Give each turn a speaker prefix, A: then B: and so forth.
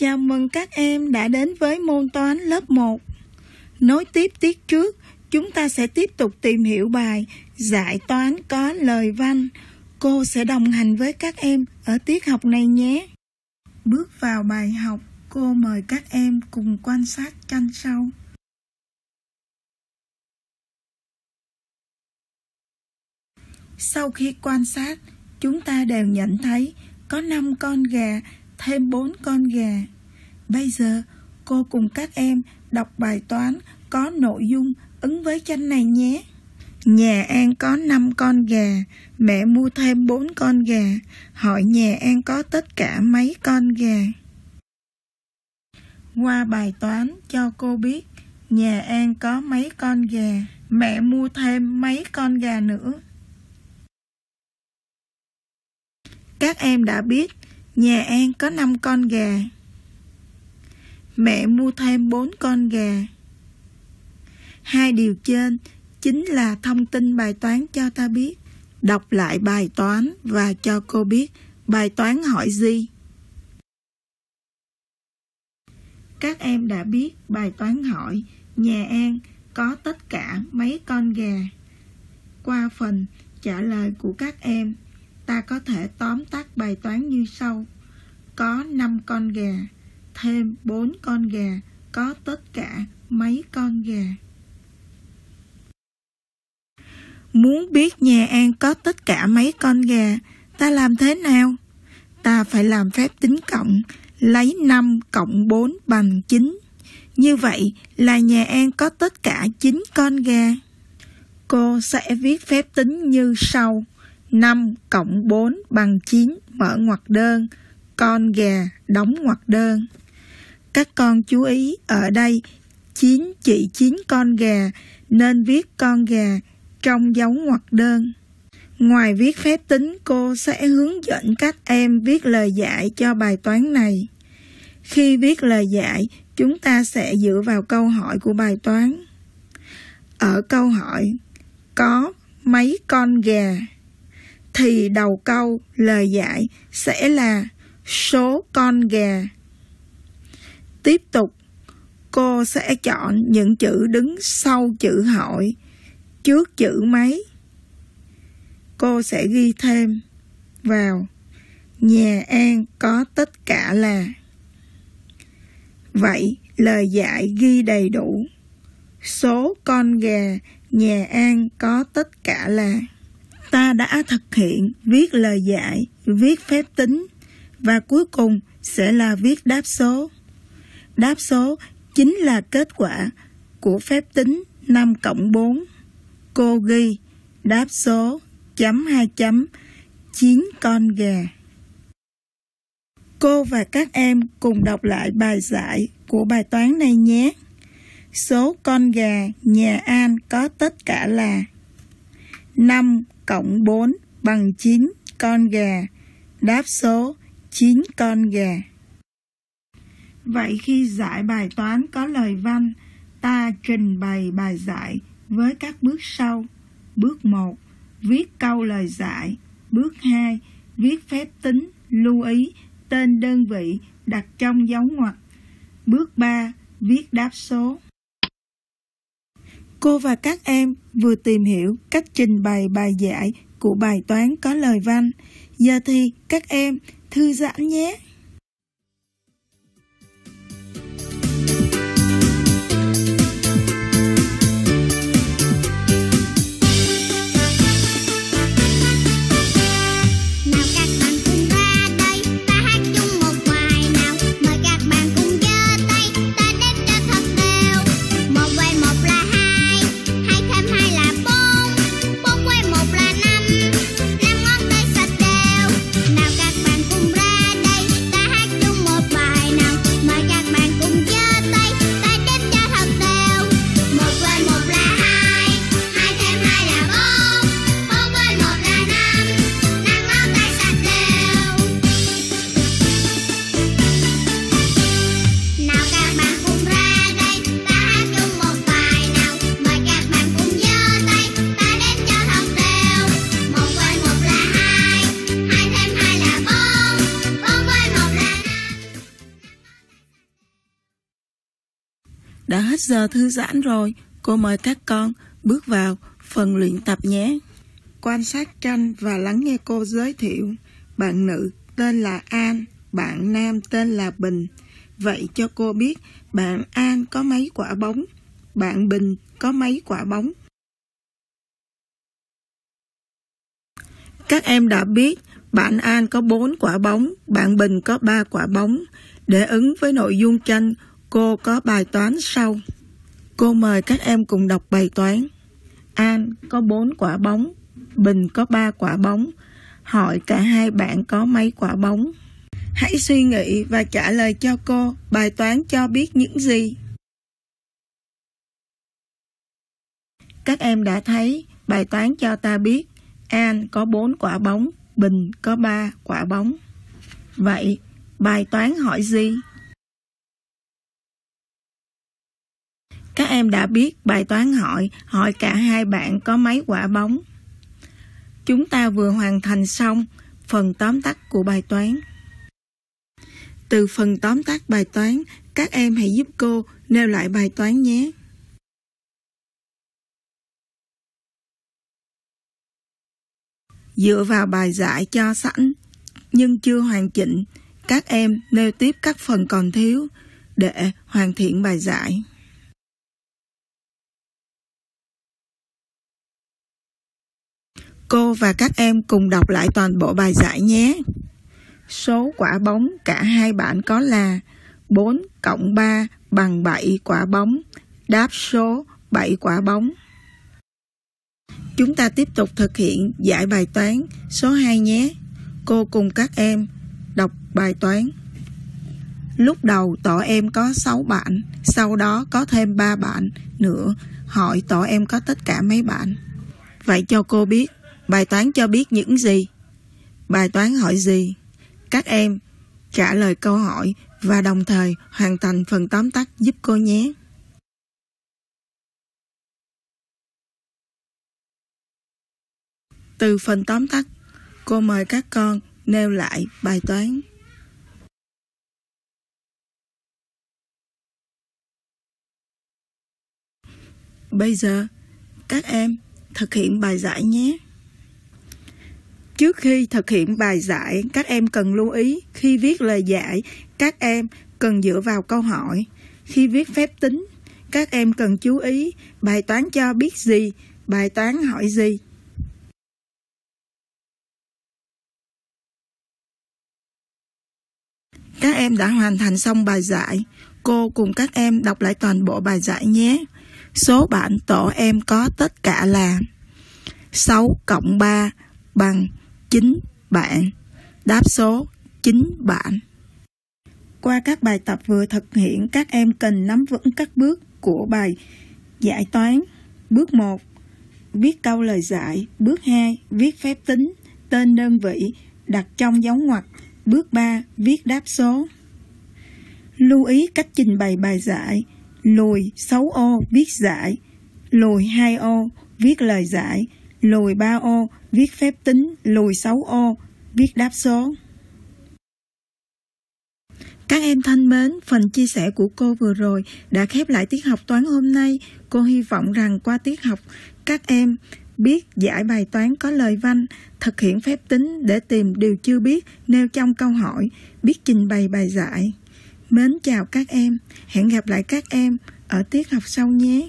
A: Chào mừng các em đã đến với môn toán lớp 1. Nối tiếp tiết trước, chúng ta sẽ tiếp tục tìm hiểu bài Giải toán có lời văn. Cô sẽ đồng hành với các em ở tiết học này nhé. Bước vào bài học, cô mời các em cùng quan sát tranh sau. Sau khi quan sát, chúng ta đều nhận thấy có 5 con gà thêm 4 con gà. Bây giờ, cô cùng các em đọc bài toán có nội dung ứng với tranh này nhé. Nhà An có 5 con gà, mẹ mua thêm 4 con gà, hỏi nhà An có tất cả mấy con gà. Qua bài toán cho cô biết nhà An có mấy con gà, mẹ mua thêm mấy con gà nữa. Các em đã biết nhà An có 5 con gà. Mẹ mua thêm 4 con gà. Hai điều trên chính là thông tin bài toán cho ta biết. Đọc lại bài toán và cho cô biết bài toán hỏi gì. Các em đã biết bài toán hỏi nhà An có tất cả mấy con gà. Qua phần trả lời của các em, ta có thể tóm tắt bài toán như sau. Có 5 con gà, thêm 4 con gà, có tất cả mấy con gà. Muốn biết nhà An có tất cả mấy con gà, ta làm thế nào? Ta phải làm phép tính cộng, lấy 5 cộng 4 bằng 9. Như vậy là nhà An có tất cả 9 con gà. Cô sẽ viết phép tính như sau. 5 cộng 4 bằng 9 mở ngoặc đơn, con gà đóng ngoặc đơn. Các con chú ý ở đây 9 chỉ 9 con gà nên viết con gà trong dấu ngoặc đơn. Ngoài viết phép tính, cô sẽ hướng dẫn các em viết lời giải cho bài toán này. Khi viết lời giải, chúng ta sẽ dựa vào câu hỏi của bài toán. Ở câu hỏi, có mấy con gà? Thì đầu câu lời giải sẽ là số con gà. Tiếp tục, cô sẽ chọn những chữ đứng sau chữ hỏi trước chữ mấy. Cô sẽ ghi thêm vào nhà An có tất cả là. Vậy lời giải ghi đầy đủ. Số con gà nhà An có tất cả là. Ta đã thực hiện viết lời giải, viết phép tính và cuối cùng sẽ là viết đáp số. Đáp số chính là kết quả của phép tính 5 cộng 4 cô ghi đáp số chấm hai chấm chín con gà. Cô và các em cùng đọc lại bài giải của bài toán này nhé. Số con gà nhà An có tất cả là 5 cộng 4 bằng 9 con gà. Đáp số 9 con gà. Vậy khi giải bài toán có lời văn, ta trình bày bài giải với các bước sau. Bước 1. Viết câu lời giải. Bước 2. Viết phép tính, lưu ý, tên đơn vị đặt trong dấu ngoặc. Bước 3. Viết đáp số. Cô và các em vừa tìm hiểu cách trình bày bài giải của bài toán có lời văn. Giờ thì các em thư giãn nhé. Đã hết giờ thư giãn rồi. Cô mời các con bước vào phần luyện tập nhé. Quan sát tranh và lắng nghe cô giới thiệu. Bạn nữ tên là An, bạn nam tên là Bình. Vậy cho cô biết bạn An có mấy quả bóng, bạn Bình có mấy quả bóng. Các em đã biết bạn An có 4 quả bóng, bạn Bình có 3 quả bóng. Để ứng với nội dung tranh, cô có bài toán sau. Cô mời các em cùng đọc bài toán. An có 4 quả bóng, Bình có 3 quả bóng. Hỏi cả hai bạn có mấy quả bóng. Hãy suy nghĩ và trả lời cho cô bài toán cho biết những gì. Các em đã thấy bài toán cho ta biết An có 4 quả bóng, Bình có 3 quả bóng. Vậy, bài toán hỏi gì? Các em đã biết bài toán hỏi, hỏi cả hai bạn có mấy quả bóng. Chúng ta vừa hoàn thành xong phần tóm tắt của bài toán. Từ phần tóm tắt bài toán, các em hãy giúp cô nêu lại bài toán nhé. Dựa vào bài giải cho sẵn, nhưng chưa hoàn chỉnh, các em nêu tiếp các phần còn thiếu để hoàn thiện bài giải. Cô và các em cùng đọc lại toàn bộ bài giải nhé. Số quả bóng cả hai bạn có là 4 cộng 3 bằng 7 quả bóng. Đáp số 7 quả bóng. Chúng ta tiếp tục thực hiện giải bài toán số 2 nhé. Cô cùng các em đọc bài toán. Lúc đầu tổ em có 6 bạn, sau đó có thêm 3 bạn nữa. Hỏi tổ em có tất cả mấy bạn? Vậy cho cô biết, bài toán cho biết những gì? Bài toán hỏi gì? Các em trả lời câu hỏi và đồng thời hoàn thành phần tóm tắt giúp cô nhé. Từ phần tóm tắt, cô mời các con nêu lại bài toán. Bây giờ, các em thực hiện bài giải nhé. Trước khi thực hiện bài giải, các em cần lưu ý khi viết lời giải, các em cần dựa vào câu hỏi. Khi viết phép tính, các em cần chú ý bài toán cho biết gì, bài toán hỏi gì. Các em đã hoàn thành xong bài giải. Cô cùng các em đọc lại toàn bộ bài giải nhé. Số bạn tổ em có tất cả là 6 cộng 3 bằng 9 bạn. Đáp số 9 bạn. Qua các bài tập vừa thực hiện, các em cần nắm vững các bước của bài giải toán. Bước 1. Viết câu lời giải. Bước 2. Viết phép tính, tên đơn vị, đặt trong dấu ngoặc. Bước 3. Viết đáp số. Lưu ý cách trình bày bài giải. Lùi 6 ô viết giải. Lùi 2 ô viết lời giải. Lùi 3 ô viết phép tính. Lùi 6 ô viết đáp số. Các em thân mến, phần chia sẻ của cô vừa rồi đã khép lại tiết học toán hôm nay. Cô hy vọng rằng qua tiết học, các em biết giải bài toán có lời văn, thực hiện phép tính để tìm điều chưa biết nêu trong câu hỏi, biết trình bày bài giải. Mến chào các em, hẹn gặp lại các em ở tiết học sau nhé.